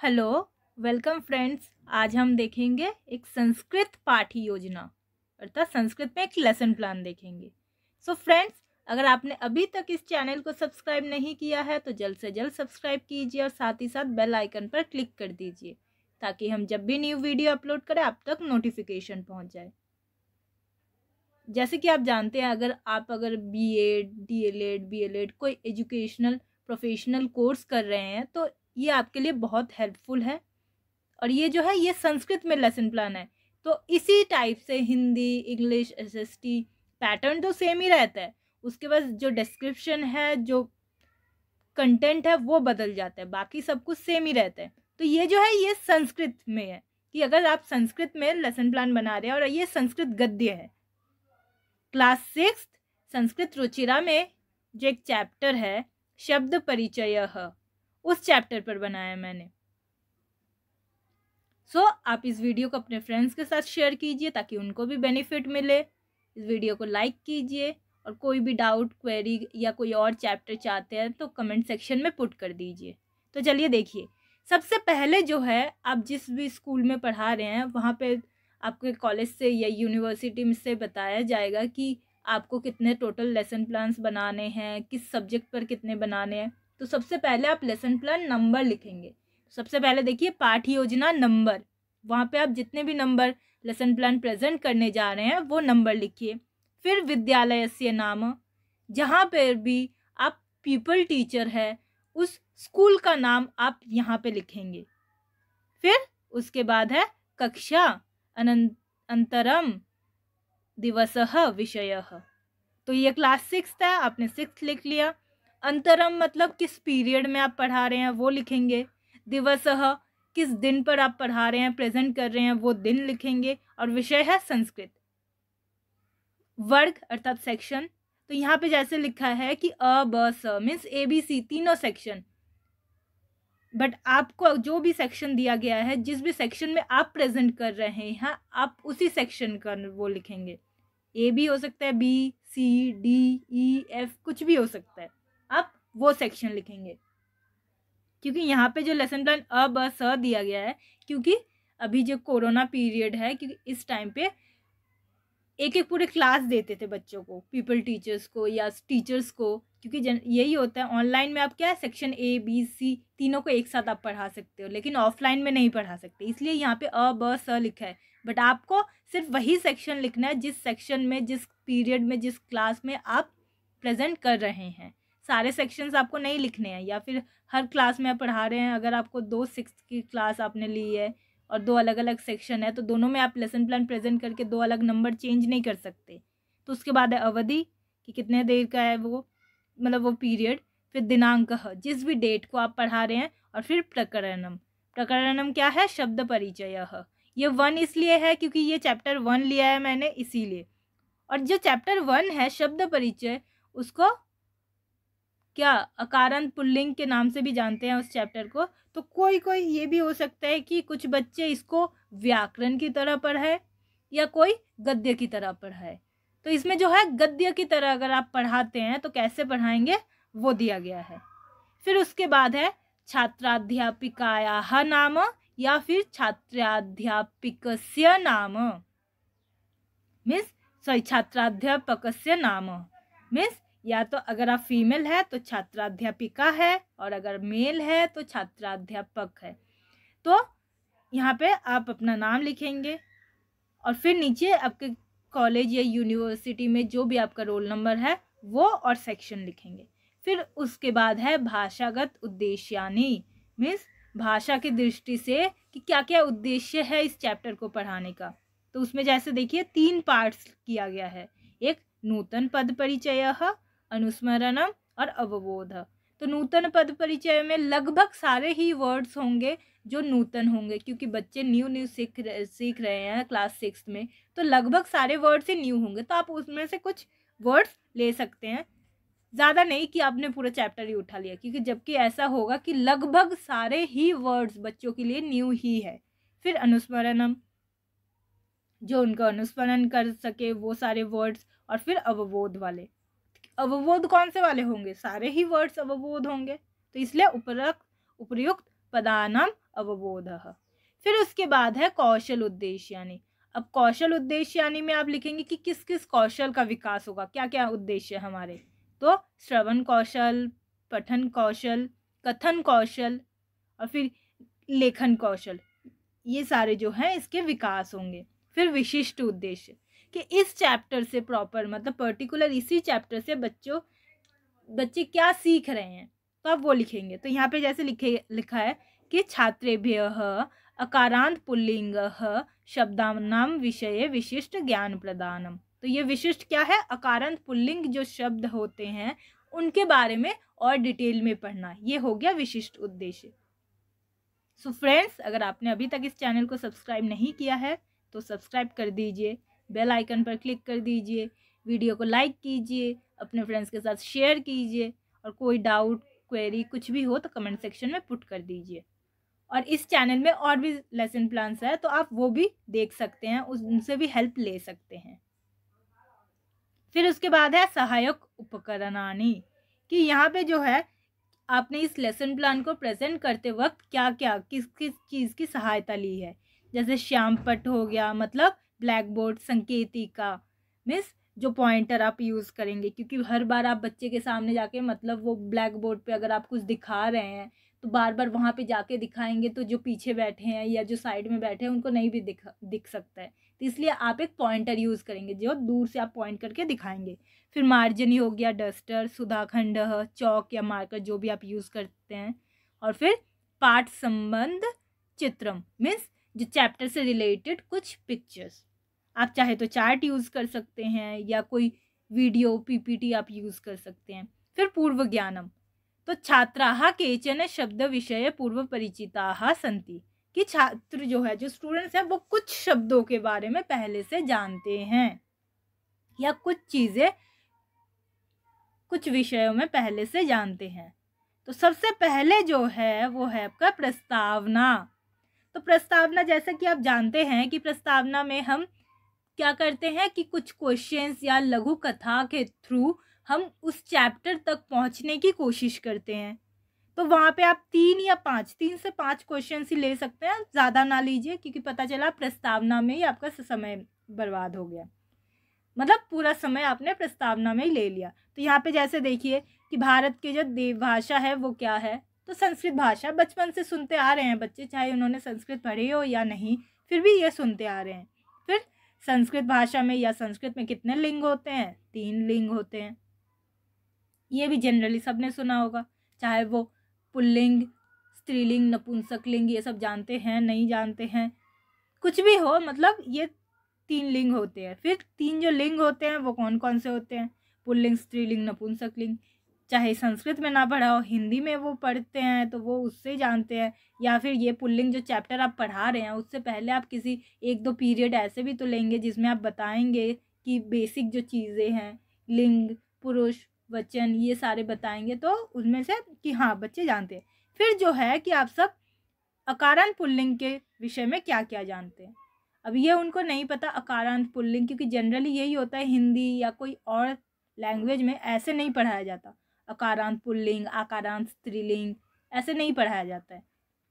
Hello, welcome friends. आज हम देखेंगे एक संस्कृत पाठ योजना, अर्थात संस्कृत में एक लेसन प्लान देखेंगे। सो so फ्रेंड्स अगर आपने अभी तक इस चैनल को सब्सक्राइब नहीं किया है तो जल्द से जल्द सब्सक्राइब कीजिए और साथ ही साथ बेल आइकन पर क्लिक कर दीजिए, ताकि हम जब भी न्यू वीडियो अपलोड करें, आप तक नोटिफिकेशन पहुँच जाए। जैसे कि आप जानते हैं, अगर आप अगर B Ed D El Ed B El Ed कोई एजुकेशनल प्रोफेशनल कोर्स कर रहे हैं तो ये आपके लिए बहुत हेल्पफुल है। और ये जो है, ये संस्कृत में लेसन प्लान है। तो इसी टाइप से Hindi English S S T pattern तो सेम ही रहता है। उसके बाद जो डिस्क्रिप्शन है, जो कंटेंट है, वो बदल जाता है। बाकी सब कुछ सेम ही रहता है। तो ये जो है, ये संस्कृत में है कि अगर आप संस्कृत में लेसन प्लान बना रहे हैं और ये संस्कृत गद्य है। क्लास सिक्स संस्कृत रुचिरा में जो एक चैप्टर है, शब्द परिचय। उस चैप्टर पर बनाया मैंने। सो so, आप इस वीडियो को अपने फ्रेंड्स के साथ शेयर कीजिए ताकि उनको भी बेनिफिट मिले। इस वीडियो को लाइक कीजिए और कोई भी डाउट क्वेरी या कोई और चैप्टर चाहते हैं तो कमेंट सेक्शन में पुट कर दीजिए। तो चलिए देखिए सबसे पहले जो है आप जिस भी स्कूल में पढ़ा रहे हैं वहाँ पे आपके कॉलेज से या यूनिवर्सिटी में से बताया जाएगा कि आपको कितने टोटल लेसन प्लान्स बनाने हैं किस सब्जेक्ट पर कितने बनाने हैं। तो सबसे पहले आप लेसन प्लान नंबर लिखेंगे। सबसे पहले देखिए पाठ योजना नंबर वहाँ पे आप जितने भी नंबर लेसन प्लान प्रेजेंट करने जा रहे हैं, वो नंबर लिखिए। फिर विद्यालय से नाम। जहाँ पर भी आप पीपल टीचर है, उस स्कूल का नाम आप यहाँ पे लिखेंगे। फिर उसके बाद है कक्षा, अनंत, अंतरम, दिवस, विषय। तो ये क्लास सिक्स है, आपने सिक्स लिख लिया। अंतरम मतलब किस पीरियड में आप पढ़ा रहे हैं वो लिखेंगे। दिवस किस दिन पर आप पढ़ा रहे हैं, प्रेजेंट कर रहे हैं वो दिन लिखेंगे और विषय है संस्कृत। वर्ग अर्थात सेक्शन तो यहाँ पे जैसे लिखा है कि अ, ब, स मीन्स ए, बी, सी तीनों सेक्शन। बट आपको जो भी सेक्शन दिया गया है, जिस भी सेक्शन में आप प्रेजेंट कर रहे हैं, आप उसी सेक्शन का वो लिखेंगे। ए भी हो सकता है, B, C, D, E, F कुछ भी हो सकता है। आप वो सेक्शन लिखेंगे। क्योंकि यहाँ पे जो लेसन प्लान अ, ब, स दिया गया है, क्योंकि अभी जो कोरोना पीरियड है, क्योंकि इस टाइम पे एक एक पूरे क्लास देते थे बच्चों को पीपल टीचर्स को या टीचर्स को, क्योंकि जन, यही होता है ऑनलाइन में आप क्या है सेक्शन ए बी सी तीनों को एक साथ आप पढ़ा सकते हो, लेकिन ऑफलाइन में नहीं पढ़ा सकते। इसलिए यहाँ पे अ, ब, स लिखा है। बट आपको सिर्फ़ वही सेक्शन लिखना है, जिस सेक्शन में, जिस पीरियड में, जिस क्लास में आप प्रेजेंट कर रहे हैं। सारे सेक्शंस आपको नहीं लिखने हैं, या फिर हर क्लास में आप पढ़ा रहे हैं, अगर आपको दो सिक्स की क्लास आपने ली है और दो अलग अलग सेक्शन है तो दोनों में आप लेसन प्लान प्रेजेंट करके दो अलग नंबर चेंज नहीं कर सकते। तो उसके बाद है अवधि, कि कितने देर का है वो मतलब वो पीरियड फिर दिनांक, जिस भी डेट को आप पढ़ा रहे हैं, और फिर प्रकरणम। प्रकरणम क्या है? शब्द परिचय। ये वन इसलिए है क्योंकि ये चैप्टर वन लिया है मैंने इसीलिए। और जो चैप्टर वन है, शब्द परिचय, उसको क्या अकारण पुल्लिंग के नाम से भी जानते हैं उस चैप्टर को तो कोई कोई ये भी हो सकता है कि कुछ बच्चे इसको व्याकरण की तरह पढ़ाए या कोई गद्य की तरह पढ़ाए तो इसमें जो है गद्य की तरह अगर आप पढ़ाते हैं तो कैसे पढ़ाएँगे, वो दिया गया है। फिर उसके बाद है छात्राध्यापिकाया नाम या फिर छात्राध्यापिक नाम। मीन्स सॉरी छात्राध्यापक नाम। मीन्स या तो अगर आप फीमेल है तो छात्राध्यापिका है और अगर मेल है तो छात्राध्यापक है। तो यहाँ पे आप अपना नाम लिखेंगे और फिर नीचे आपके कॉलेज या यूनिवर्सिटी में जो भी आपका रोल नंबर है, वो और सेक्शन लिखेंगे। फिर उसके बाद है भाषागत उद्देश्यानी मीन्स भाषा की दृष्टि से कि क्या क्या उद्देश्य है इस चैप्टर को पढ़ाने का। तो उसमें जैसे देखिए, तीन पार्ट्स किया गया है। एक, नूतन पद परिचय अनुस्मरणम और अवबोध। तो नूतन पद परिचय में लगभग सारे ही वर्ड्स होंगे जो नूतन होंगे, क्योंकि बच्चे न्यू न्यू सीख सीख रहे हैं क्लास सिक्स में। तो लगभग सारे वर्ड्स ही न्यू होंगे। तो आप उसमें से कुछ वर्ड्स ले सकते हैं। ज़्यादा नहीं कि आपने पूरा चैप्टर ही उठा लिया, क्योंकि जबकि ऐसा होगा कि लगभग सारे ही वर्ड्स बच्चों के लिए न्यू ही है। फिर अनुस्मरणम, जो उनका अनुस्मरण कर सके वो सारे वर्ड्स और फिर अवबोध वाले। अवबोध कौन से वाले होंगे? सारे ही वर्ड्स अवबोध होंगे। तो इसलिए उपरक्त उपयुक्त पदानम अवबोध। फिर उसके बाद है कौशल उद्देश्य यानी। अब कौशल उद्देश्य यानी में आप लिखेंगे कि किस किस कौशल का विकास होगा? क्या क्या उद्देश्य है हमारे? तो श्रवण कौशल, पठन कौशल, कथन कौशल और फिर लेखन कौशल। ये सारे जो हैं इसके विकास होंगे। फिर विशिष्ट उद्देश्य। कि इस चैप्टर से प्रॉपर मतलब पर्टिकुलर इसी चैप्टर से बच्चों, बच्चे क्या सीख रहे हैं तो आप वो लिखेंगे। तो यहाँ पे जैसे लिखे, लिखा है कि छात्रेभ्य अकारांत पुल्लिंग शब्दानाम विषय विशिष्ट ज्ञान प्रदानम। तो ये विशिष्ट क्या है? अकारांत पुल्लिंग जो शब्द होते हैं, उनके बारे में और डिटेल में पढ़ना। ये हो गया विशिष्ट उद्देश्य। सो फ्रेंड्स अगर आपने अभी तक इस चैनल को सब्सक्राइब नहीं किया है तो सब्सक्राइब कर दीजिए। बेल आइकन पर क्लिक कर दीजिए, वीडियो को लाइक कीजिए, अपने फ्रेंड्स के साथ शेयर कीजिए और कोई डाउट, क्वेरी कुछ भी हो तो कमेंट सेक्शन में पुट कर दीजिए। और इस चैनल में और भी लेसन प्लान्स है तो आप वो भी देख सकते हैं उनसे भी हेल्प ले सकते हैं। फिर उसके बाद है सहायक उपकरणानी, कि यहाँ पे जो है, आपने इस लेसन प्लान को प्रेजेंट करते वक्त क्या क्या किस किस चीज़ की सहायता ली है? जैसे श्याम पट हो गया मतलब ब्लैक बोर्ड संकेतिका मीन्स जो पॉइंटर आप यूज़ करेंगे, क्योंकि हर बार आप बच्चे के सामने जाके मतलब वो ब्लैक बोर्ड पे अगर आप कुछ दिखा रहे हैं तो बार बार वहाँ पे जाके दिखाएँगे तो जो पीछे बैठे हैं या जो साइड में बैठे हैं, उनको नहीं भी दिख दिख सकता है। तो इसलिए आप एक पॉइंटर यूज़ करेंगे, जो दूर से आप पॉइंट करके दिखाएँगे। फिर मार्जनी हो गया डस्टर सुधाखंड, चौक या मार्कर जो भी आप यूज़ करते हैं। और फिर पाठ संबंध चित्रम मीन्स जो चैप्टर से रिलेटेड कुछ पिक्चर्स आप चाहे तो चार्ट यूज़ कर सकते हैं या कोई वीडियो, पीपीटी आप यूज़ कर सकते हैं। फिर पूर्व ज्ञानम तो छात्रा केचन शब्द विषय पूर्व परिचिता सन्ति। कि छात्र जो है, जो स्टूडेंट्स हैं, वो कुछ शब्दों के बारे में पहले से जानते हैं। या कुछ चीज़ें कुछ विषयों में पहले से जानते हैं। तो सबसे पहले जो है, वो है आपका प्रस्तावना। तो प्रस्तावना, जैसा कि आप जानते हैं कि प्रस्तावना में हम क्या करते हैं कि कुछ क्वेश्चंस या लघु कथा के थ्रू हम उस चैप्टर तक पहुँचने की कोशिश करते हैं। तो वहाँ पे आप तीन या पाँच, तीन से पाँच क्वेश्चन ही ले सकते हैं। ज़्यादा ना लीजिए, क्योंकि पता चला प्रस्तावना में ही आपका समय बर्बाद हो गया। मतलब पूरा समय आपने प्रस्तावना में ही ले लिया। तो यहाँ पे जैसे देखिए कि भारत की जो देवभाषा है, वो क्या है? तो संस्कृत भाषा बचपन से सुनते आ रहे हैं बच्चे, चाहे उन्होंने संस्कृत पढ़ी हो या नहीं, फिर भी ये सुनते आ रहे हैं। संस्कृत भाषा में या संस्कृत में कितने लिंग होते हैं? तीन लिंग होते हैं। ये भी जनरली सबने सुना होगा। चाहे वो पुल्लिंग, स्त्रीलिंग, नपुंसक लिंग, ये सब जानते हैं, नहीं जानते हैं। कुछ भी हो मतलब ये तीन लिंग होते हैं। फिर तीन जो लिंग होते हैं, वो कौन कौन से होते हैं? पुल्लिंग, स्त्रीलिंग, नपुंसक लिंग। चाहे संस्कृत में ना पढ़ा हो हिंदी में वो पढ़ते हैं तो वो उससे जानते हैं या फिर ये पुल्लिंग जो चैप्टर आप पढ़ा रहे हैं, उससे पहले आप किसी एक दो पीरियड ऐसे भी तो लेंगे जिसमें आप बताएँगे कि बेसिक जो चीज़ें हैं, लिंग, पुरुष, वचन ये सारे बताएँगे तो उसमें से कि हाँ बच्चे जानते हैं। फिर जो है कि आप सब अकारांत पुल्लिंग के विषय में क्या क्या जानते हैं? अब ये उनको नहीं पता अकारांत पुल्लिंग, क्योंकि जनरली यही होता है हिंदी या कोई और लैंग्वेज में ऐसे नहीं पढ़ाया जाता। अकारांत पुल्लिंग, आकारांत स्त्रीलिंग, ऐसे नहीं पढ़ाया जाता है।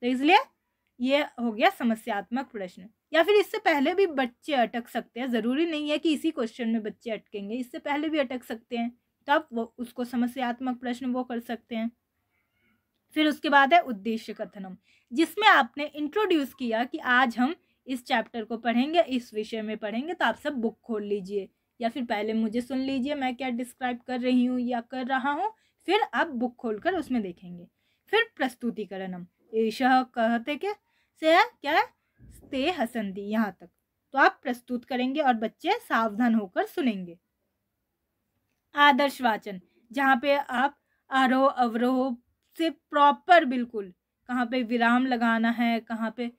तो इसलिए ये हो गया समस्यात्मक प्रश्न। या फिर इससे पहले भी बच्चे अटक सकते हैं। ज़रूरी नहीं है कि इसी क्वेश्चन में बच्चे अटकेंगे। इससे पहले भी अटक सकते हैं। तब वो, उसको समस्यात्मक प्रश्न वो कर सकते हैं। फिर उसके बाद है उद्देश्य कथनम। जिसमें आपने इंट्रोड्यूस किया कि आज हम इस चैप्टर को पढ़ेंगे, इस विषय में पढ़ेंगे तो आप सब बुक खोल लीजिए। या फिर पहले मुझे सुन लीजिए, मैं क्या डिस्क्राइब कर रही हूँ या कर रहा हूँ। फिर आप बुक खोलकर उसमें देखेंगे। फिर प्रस्तुतिकरणम। ईश कहते के से है क्या है? स्ते हसंदी यहाँ तक। तो आप प्रस्तुत करेंगे और बच्चे सावधान होकर सुनेंगे। आदर्श वाचन जहाँ पे आप आरोह अवरोह से प्रॉपर बिल्कुल कहाँ पे विराम लगाना है, कहाँ पे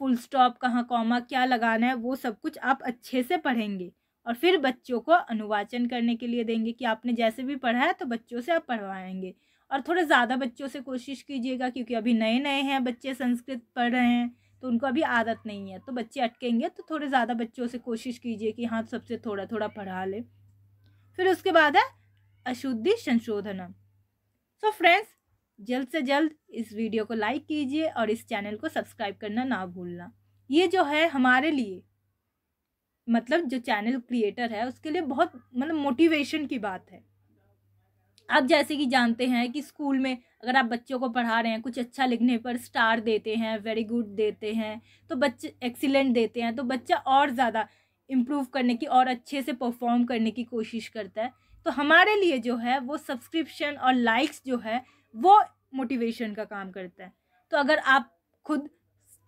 फुल स्टॉप, कहाँ कॉमा क्या लगाना है, वो सब कुछ आप अच्छे से पढ़ेंगे। और फिर बच्चों को अनुवाचन करने के लिए देंगे कि आपने जैसे भी पढ़ा है तो बच्चों से आप पढ़वाएँगे। और थोड़े ज़्यादा बच्चों से कोशिश कीजिएगा क्योंकि अभी नए नए हैं, बच्चे संस्कृत पढ़ रहे हैं तो उनको अभी आदत नहीं है। तो बच्चे अटकेंगे तो थोड़े ज़्यादा बच्चों से कोशिश कीजिए कि हाँ सबसे थोड़ा थोड़ा पढ़ा ले। फिर उसके बाद है अशुद्धि संशोधन सो फ्रेंड्स जल्द से जल्द इस वीडियो को लाइक कीजिए और इस चैनल को सब्सक्राइब करना ना भूलना। ये जो है हमारे लिए मतलब जो चैनल क्रिएटर है, उसके लिए बहुत मतलब मोटिवेशन की बात है। आप जैसे कि जानते हैं कि स्कूल में अगर आप बच्चों को पढ़ा रहे हैं, कुछ अच्छा लिखने पर स्टार देते हैं वेरी गुड देते हैं तो बच्चे एक्सीलेंट देते हैं तो बच्चा और ज़्यादा इम्प्रूव करने की और अच्छे से परफॉर्म करने की कोशिश करता है। तो हमारे लिए जो है, वो सब्सक्रिप्शन और लाइक्स जो है, वो मोटिवेशन का काम करता है। तो अगर आप खुद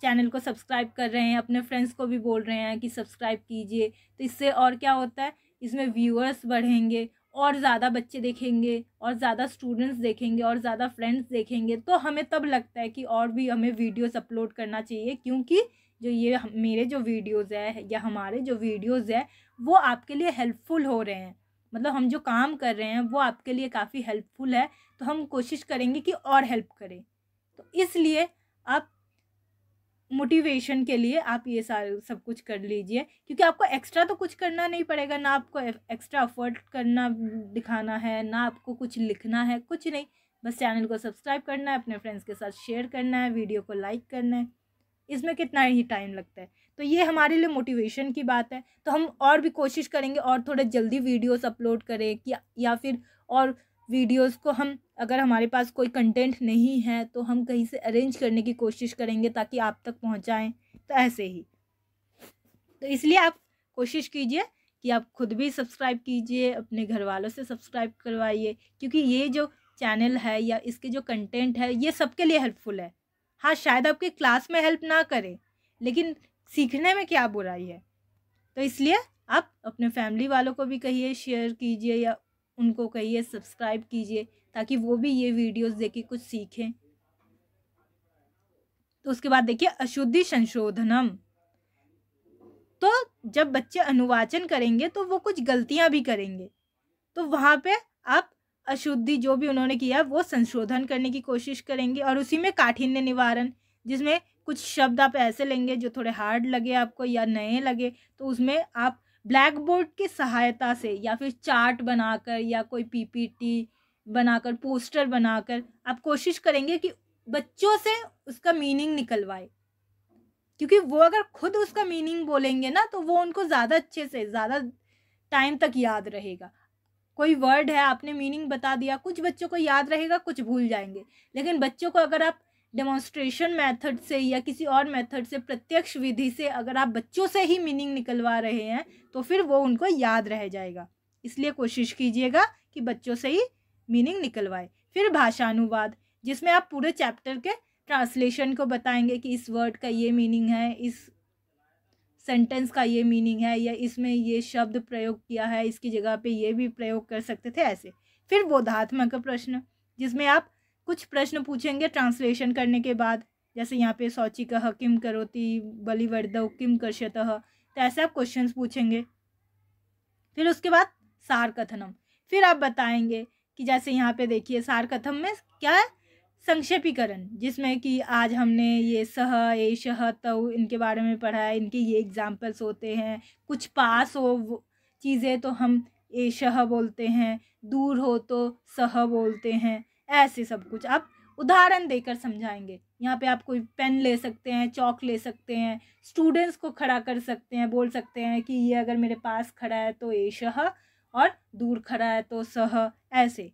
चैनल को सब्सक्राइब कर रहे हैं, अपने फ्रेंड्स को भी बोल रहे हैं कि सब्सक्राइब कीजिए। तो इससे और क्या होता है? इसमें व्यूअर्स बढ़ेंगे, और ज़्यादा बच्चे देखेंगे, और ज़्यादा स्टूडेंट्स देखेंगे, और ज़्यादा फ्रेंड्स देखेंगे। तो हमें तब लगता है कि और भी हमें वीडियोस अपलोड करना चाहिए, क्योंकि जो ये मेरे जो वीडियोज़ है, या हमारे जो वीडियोज़ है, वो आपके लिए हेल्पफुल हो रहे हैं। मतलब हम जो काम कर रहे हैं, वो आपके लिए काफ़ी हेल्पफुल है। तो हम कोशिश करेंगे कि और हेल्प करें। तो इसलिए आप मोटिवेशन के लिए आप ये सारे, सब कुछ कर लीजिए। क्योंकि आपको एक्स्ट्रा तो कुछ करना नहीं पड़ेगा, ना आपको एक्स्ट्रा अफर्ट करना दिखाना है, ना आपको कुछ लिखना है, कुछ नहीं। बस चैनल को सब्सक्राइब करना है, अपने फ्रेंड्स के साथ शेयर करना है वीडियो को लाइक करना है। इसमें कितना ही टाइम लगता है। तो ये हमारे लिए मोटिवेशन की बात है। तो हम और भी कोशिश करेंगे और थोड़े जल्दी वीडियोस अपलोड करें, कि या फिर और वीडियोस को हम अगर हमारे पास कोई कंटेंट नहीं है तो हम कहीं से अरेंज करने की कोशिश करेंगे ताकि आप तक पहुंचाएँ। तो ऐसे ही। तो इसलिए आप कोशिश कीजिए कि आप खुद भी सब्सक्राइब कीजिए, अपने घर वालों से सब्सक्राइब करवाइए, क्योंकि ये जो चैनल है या इसके जो कंटेंट है, ये सबके लिए हेल्पफुल है। हाँ शायद आपके क्लास में हेल्प ना करें, लेकिन सीखने में क्या बुराई है? तो इसलिए आप अपने फैमिली वालों को भी कहिए शेयर कीजिए या उनको कहिए सब्सक्राइब कीजिए। ताकि वो भी ये वीडियोस देख कुछ सीखें। तो उसके बाद देखिए, अशुद्धि संशोधनम। तो जब बच्चे अनुवाचन करेंगे तो वो कुछ गलतियाँ भी करेंगे। तो वहाँ पे आप अशुद्धि जो भी उन्होंने किया, वो संशोधन करने की कोशिश करेंगे और उसी में काठिन्य निवारण, जिसमें कुछ शब्द आप ऐसे लेंगे जो थोड़े हार्ड लगे आपको या नए लगे तो उसमें आप ब्लैक बोर्ड की सहायता से या फिर चार्ट बनाकर या कोई पीपीटी बनाकर, पोस्टर बनाकर आप कोशिश करेंगे कि बच्चों से उसका मीनिंग निकलवाए। क्योंकि वो अगर खुद उसका मीनिंग बोलेंगे ना तो वो उनको ज़्यादा अच्छे से, ज़्यादा टाइम तक याद रहेगा। कोई वर्ड है, आपने मीनिंग बता दिया, कुछ बच्चों को याद रहेगा, कुछ भूल जाएँगे। लेकिन बच्चों को अगर आप डेमोन्स्ट्रेशन मेथड से या किसी और मेथड से, प्रत्यक्ष विधि से अगर आप बच्चों से ही मीनिंग निकलवा रहे हैं तो फिर वो उनको याद रह जाएगा। इसलिए कोशिश कीजिएगा कि बच्चों से ही मीनिंग निकलवाए। फिर भाषानुवाद, जिसमें आप पूरे चैप्टर के ट्रांसलेशन को बताएँगे कि इस वर्ड का ये मीनिंग है, इस सेंटेंस का ये मीनिंग है, या इसमें ये शब्द प्रयोग किया है, इसकी जगह पे ये भी प्रयोग कर सकते थे, ऐसे। फिर बोधात्मक प्रश्न, जिसमें आप कुछ प्रश्न पूछेंगे ट्रांसलेशन करने के बाद, जैसे यहाँ पे सौची कह किम करोती, बलिवर्द किम कर्षत तो ऐसे आप क्वेश्चंस पूछेंगे। फिर उसके बाद सार कथनम। फिर आप बताएँगे कि जैसे यहाँ पे देखिए सार कथम में क्या है? संक्षेपीकरण, जिसमें कि आज हमने ये सह, ए, शह तव इनके बारे में पढ़ा है, इनके ये एग्जाम्पल्स होते हैं, कुछ पास हो चीज़ें तो हम ए, शह बोलते हैं, दूर हो तो सह बोलते हैं, ऐसे सब कुछ। आप उदाहरण देकर समझाएँगे। यहाँ पे आप कोई पेन ले सकते हैं, चौक ले सकते हैं स्टूडेंट्स को खड़ा कर सकते हैं, बोल सकते हैं कि ये अगर मेरे पास खड़ा है तो ए, शह और दूर खड़ा है तो सह, ऐसे।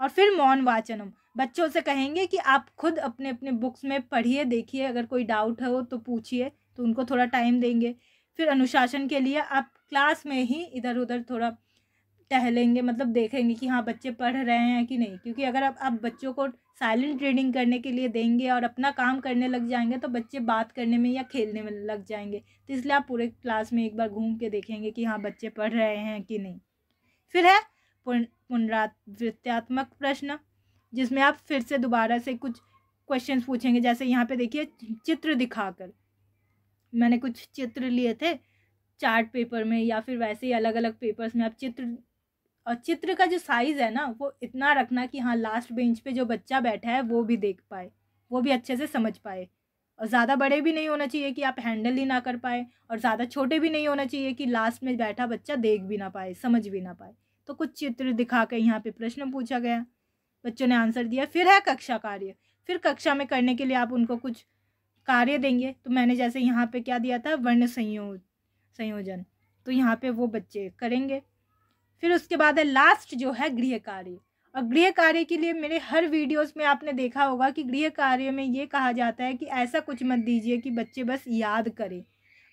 और फिर मौन वाचनम। बच्चों से कहेंगे कि आप खुद अपने अपने बुक्स में पढ़िए, देखिए, अगर कोई डाउट हो तो पूछिए तो उनको थोड़ा टाइम देंगे। फिर अनुशासन के लिए आप क्लास में ही इधर उधर थोड़ा टहलेंगे मतलब देखेंगे कि हाँ बच्चे पढ़ रहे हैं कि नहीं। क्योंकि अगर आप आप बच्चों को साइलेंट रीडिंग करने के लिए देंगे और अपना काम करने लग जाएँगे तो बच्चे बात करने में या खेलने में लग जाएँगे। तो इसलिए आप पूरे क्लास में एक बार घूम के देखेंगे कि हाँ बच्चे पढ़ रहे हैं कि नहीं। फिर है पुनरावृत्त्यात्मक प्रश्न, जिसमें आप फिर से दोबारा से कुछ क्वेश्चंस पूछेंगे। जैसे यहाँ पे देखिए, चित्र दिखाकर। मैंने कुछ चित्र लिए थे चार्ट पेपर में या फिर वैसे ही अलग अलग पेपर्स में। आप चित्र, और चित्र का जो साइज़ है ना, वो इतना रखना कि हाँ लास्ट बेंच पे जो बच्चा बैठा है, वो भी देख पाए, वो भी अच्छे से समझ पाए। और ज़्यादा बड़े भी नहीं होना चाहिए कि आप हैंडल ही ना कर पाए और ज़्यादा छोटे भी नहीं होना चाहिए कि लास्ट में बैठा बच्चा देख भी ना पाए, समझ भी ना पाए। तो कुछ चित्र दिखा कर यहाँ पे प्रश्न पूछा गया। बच्चों ने आंसर दिया, फिर है कक्षा कार्य। फिर कक्षा में करने के लिए आप उनको कुछ कार्य देंगे? तो मैंने जैसे यहाँ पे क्या दिया था, वर्ण संयोग संयोजन। तो यहाँ पे वो बच्चे करेंगे। फिर उसके बाद है, लास्ट जो है गृह कार्य। और गृह कार्य के लिए मेरे हर वीडियोस में आपने देखा होगा कि गृह कार्य में ये कहा जाता है कि ऐसा कुछ मत दीजिए कि बच्चे बस याद करें।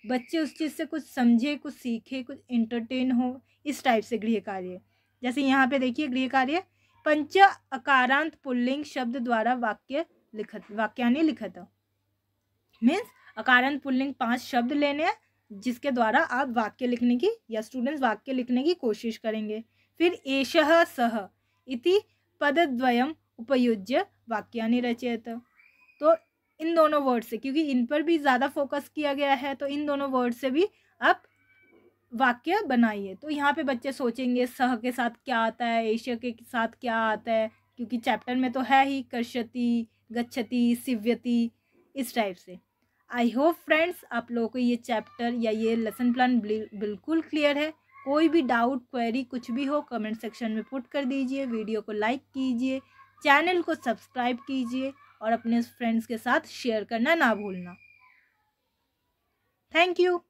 बच्चे उस चीज़ से कुछ समझे, कुछ सीखे, कुछ इंटरटेन हो इस टाइप से गृह कार्य। जैसे यहाँ पे देखिए गृह कार्य, पंच अकारांत पुल्लिंग शब्द द्वारा वाक्य लिखत वाक्यानि लिखत। मीन्स अकारांत पुल्लिंग पाँच शब्द लेने हैं, जिसके द्वारा आप वाक्य लिखने की या स्टूडेंट्स वाक्य लिखने की कोशिश करेंगे। फिर एश सह इति पदद्वयम उपयुज्य वाक्यानि रचयत। तो इन दोनों वर्ड से, क्योंकि इन पर भी ज़्यादा फोकस किया गया है तो इन दोनों वर्ड से भी आप वाक्य बनाइए। तो यहाँ पे बच्चे सोचेंगे, सह के साथ क्या आता है एशिया के साथ क्या आता है, क्योंकि चैप्टर में तो है ही कर्षति, गच्छति, सिव्यति, इस टाइप से। आई होप फ्रेंड्स आप लोगों को ये चैप्टर या ये लेसन प्लान बिल्कुल क्लियर है। कोई भी डाउट, क्वेरी कुछ भी हो, कमेंट सेक्शन में पुट कर दीजिए, वीडियो को लाइक कीजिए, चैनल को सब्सक्राइब कीजिए और अपने फ्रेंड्स के साथ शेयर करना ना भूलना। Thank you.